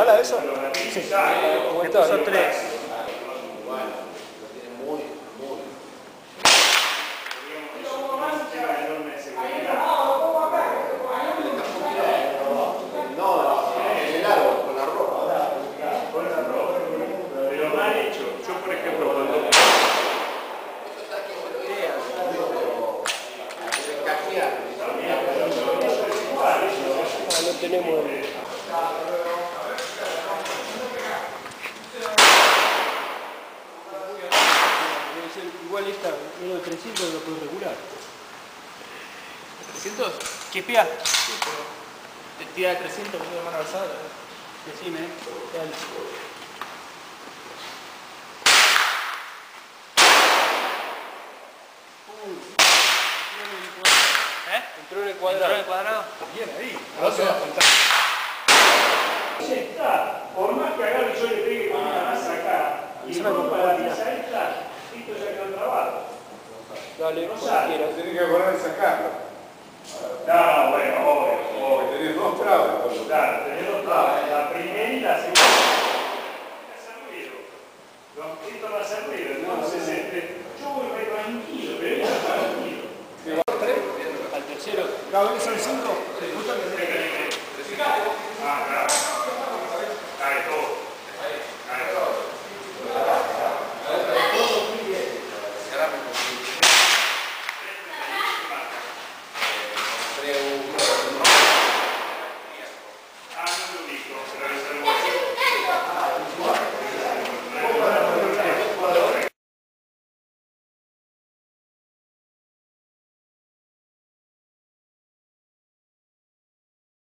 ¿Está eso? Sí. Estos son tres. Pero mal hecho. Yo, por ejemplo, cuando Ah, no tenemos el... Debe ser igual esta, uno de 300 lo puedes regular. 300, ¿qué pía? Sí, pero te tira de 300 con de mano alzada. Decime, dale. ¿Eh? Entró en el ¿Entró cuadrado. en el cuadrado? Bien ahí. No se va a contar. Ya está. Por más que agarre yo le pegue con una masa acá y con rompa la patina. mesa y tú ya quedó trabado. Dale, no quieras. Tienes que acordar de sacarlo. No, bueno, obvio, obvio. Tenés dos trabas. Claro, tenés dos trabas. La primera y la segunda. Esto va a ser ruido, entonces este, yo voy re tranquilo, pero ella está tranquilo. ¿Al tercero? ¿Cada vez son cinco? ¿Te gusta? Ah, claro.